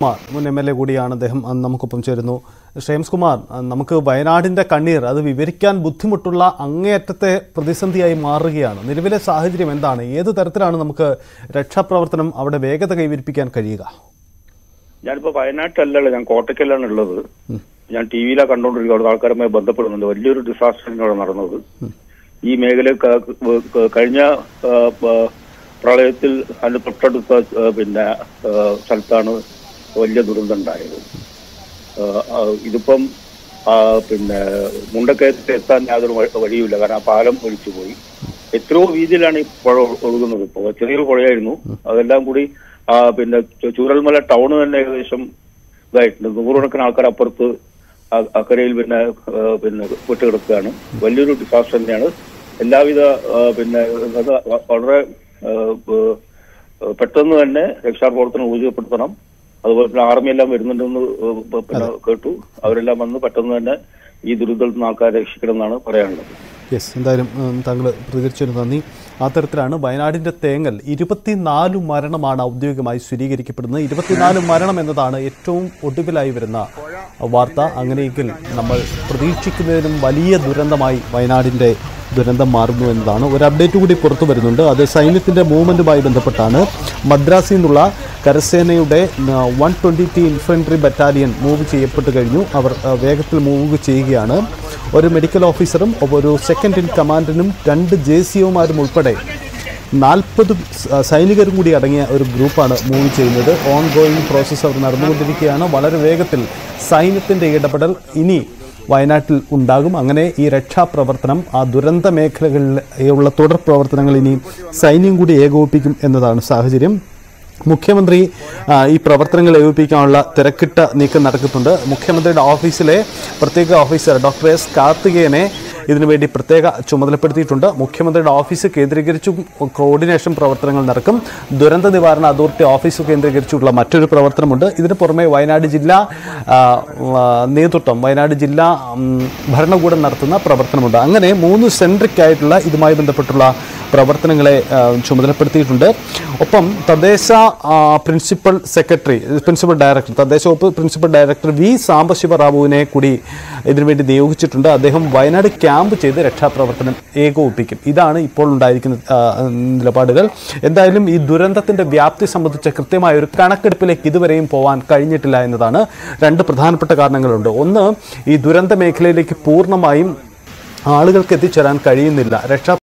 കുമാർ മുൻ M L A കൂടിയാണ് അദ്ദേഹം നമുക്കൊപ്പം ചേരുന്നു. ഷേംസ് കുമാർ നമുക്ക് വയനാടിന്റെ കണ്ണീർ അത് വിവരിക്കാൻ ബുദ്ധിമുട്ടുള്ള അങ്ങേയറ്റത്തെ പ്രതിസന്ധിയായി മാറുകയാണ്. നിലവിലെ സാഹചര്യം എന്താണ്? ഏത് തരത്തിലാണ് നമുക്ക് രക്ഷാപ്രവർത്തനം അവിടെ വേഗത കൈവരിപ്പിക്കാൻ കഴിയുക? ഞാനിപ്പോ വയനാട്ടിലല്ല ഞാൻ കോട്ടയ്ക്കലാണ് ഉള്ളത്. ഞാൻ ടി വിയിലാണ് കണ്ടുകൊണ്ടിരിക്കുക അവിടെ ആൾക്കാരുമായി ബന്ധപ്പെടുന്നുണ്ട്. വലിയൊരു ഡിസാസ്റ്റർ അവിടെ നടന്നത്. ഈ മേഖല കഴിഞ്ഞ പ്രളയത്തിൽ അതിന് തൊട്ടടുത്ത പിന്നെ സ്ഥലത്താണ് വലിയ ദുരന്തം ഉണ്ടായത് ആ, ആ, ഇതിപ്പം പിന്നെ മുണ്ടക്കയത്ത് എത്താൻ യാതൊരു വഴിയുമില്ല. കാരണം ആ പാലം ഒഴിച്ചു പോയി എത്രയോ വീതിയിലാണ് ഈ പുഴ ഒഴുകുന്നത് ഇപ്പോൾ ചെറിയൊരു പുഴയായിരുന്നു. അതെല്ലാം കൂടി പിന്നെ ചൂരൽമല ടൗൺ തന്നെ ഏകദേശം ഇതായിട്ടുണ്ട്. നൂറുകണക്കിന് ആൾക്കാർ അപ്പുറത്ത് അക്കരയിൽ പിന്നെ പിന്നെ വിട്ടുകിടക്കുകയാണ്. വലിയൊരു ഡിസാസ്റ്റർ തന്നെയാണ്. എല്ലാവിധ പിന്നെ വളരെ പെട്ടെന്ന് തന്നെ രക്ഷാപ്രവർത്തനം ഊർജിതപ്പെടുത്തണം അതുപോലെ തന്നെ ആർമി എല്ലാം വരുന്നുണ്ടെന്ന് കേട്ടു. അവരെല്ലാം വന്ന് പെട്ടെന്ന് തന്നെ ഈ ദുരിതത്തിൽ നിന്ന് ആൾക്കാരെ രക്ഷിക്കണം എന്നാണ് പറയാനുള്ളത്. യെസ് എന്തായാലും താങ്കൾ പ്രതികരിച്ചതിന് നന്ദി. ആ തരത്തിലാണ് വയനാടിന്റെ തേങ്ങൽ ഇരുപത്തിനാല് മരണമാണ് ഔദ്യോഗികമായി സ്ഥിരീകരിക്കപ്പെടുന്നത്. ഇരുപത്തിനാല് മരണം എന്നതാണ് ഏറ്റവും ഒടുവിലായി വരുന്ന വാർത്ത. അങ്ങനെയെങ്കിൽ നമ്മൾ പ്രതീക്ഷിക്കുന്നതിനും വലിയ ദുരന്തമായി വയനാടിന്റെ ദുരന്തം മാറുന്നു എന്നതാണ്. ഒരു അപ്ഡേറ്റ് കൂടി പുറത്തു വരുന്നുണ്ട്. അത് സൈന്യത്തിന്റെ മൂവ്മെന്റുമായി ബന്ധപ്പെട്ടാണ്. മദ്രാസിൽ നിന്നുള്ള കരസേനയുടെ one twenty T infantry battalion move ചെയ്യപ്പെട്ട് കഴിഞ്ഞു. അവർ വേഗത്തിൽ മൂവ് ചെയ്യുകയാണ്. ഒരു മെഡിക്കൽ ഓഫീസറും ഒരു സെക്കൻഡ് ഇൻ കമാൻഡിനും രണ്ട് ജെ സി ഒമാരും ഉൾപ്പെടെ നാൽപ്പത് സൈനികരും കൂടി അടങ്ങിയ ഒരു ഗ്രൂപ്പാണ് മൂവ് ചെയ്യുന്നത്. ഓൺ ഗോയിങ് പ്രോസസ്സ് അവർ നടന്നുകൊണ്ടിരിക്കുകയാണ്. വളരെ വേഗത്തിൽ സൈന്യത്തിന്റെ ഇടപെടൽ ഇനി വയനാട്ടിൽ ഉണ്ടാകും. അങ്ങനെ ഈ രക്ഷാപ്രവർത്തനം ആ ദുരന്ത മേഖലകളിലുള്ള തുടർ പ്രവർത്തനങ്ങൾ ഇനി സൈന്യം കൂടി ഏകോപിപ്പിക്കും എന്നതാണ് സാഹചര്യം. മുഖ്യമന്ത്രി ഈ പ്രവർത്തനങ്ങൾ ഏകോപിപ്പിക്കാനുള്ള തിരക്കിട്ട നീക്കം നടക്കുന്നുണ്ട്. മുഖ്യമന്ത്രിയുടെ ഓഫീസിലെ പ്രത്യേക ഓഫീസർ ഡോക്ടർ എസ് കാർത്തികേയനെ ഇതിനുവേണ്ടി പ്രത്യേക ചുമതലപ്പെടുത്തിയിട്ടുണ്ട്. മുഖ്യമന്ത്രിയുടെ ഓഫീസ് കേന്ദ്രീകരിച്ചും കോർഡിനേഷൻ പ്രവർത്തനങ്ങൾ നടക്കും. ദുരന്ത നിവാരണ അതോറിറ്റി ഓഫീസ് കേന്ദ്രീകരിച്ചുള്ള മറ്റൊരു പ്രവർത്തനമുണ്ട്. ഇതിന് പുറമെ വയനാട് ജില്ലാ നേതൃത്വം വയനാട് ജില്ലാ ഭരണകൂടം നടത്തുന്ന പ്രവർത്തനമുണ്ട്. അങ്ങനെ മൂന്ന് സെൻട്രിക് ആയിട്ടുള്ള ഇതുമായി ബന്ധപ്പെട്ടുള്ള പ്രവർത്തനങ്ങളെ ചുമതലപ്പെടുത്തിയിട്ടുണ്ട്. ഒപ്പം തദ്ദേശ പ്രിൻസിപ്പൽ സെക്രട്ടറി പ്രിൻസിപ്പൽ ഡയറക്ടർ തദ്ദേശ വകുപ്പ് പ്രിൻസിപ്പൽ ഡയറക്ടർ വി സാംബശിവ റാവുവിനെ കൂടി ഇതിനുവേണ്ടി നിയോഗിച്ചിട്ടുണ്ട്. അദ്ദേഹം വയനാട് ക്യാമ്പ് ചെയ്ത് രക്ഷാപ്രവർത്തനം ഏകോപിപ്പിക്കും. ഇതാണ് ഇപ്പോൾ ഉണ്ടായിരിക്കുന്ന നിലപാടുകൾ. എന്തായാലും ഈ ദുരന്തത്തിന്റെ വ്യാപ്തി സംബന്ധിച്ച കൃത്യമായ ഒരു കണക്കെടുപ്പിലേക്ക് ഇതുവരെയും പോകാൻ കഴിഞ്ഞിട്ടില്ല എന്നതാണ് രണ്ട് പ്രധാനപ്പെട്ട കാരണങ്ങളുണ്ട്. ഒന്ന് ഈ ദുരന്ത മേഖലയിലേക്ക് പൂർണമായും ആളുകൾക്ക് എത്തിച്ചേരാൻ കഴിയുന്നില്ല. രക്ഷാ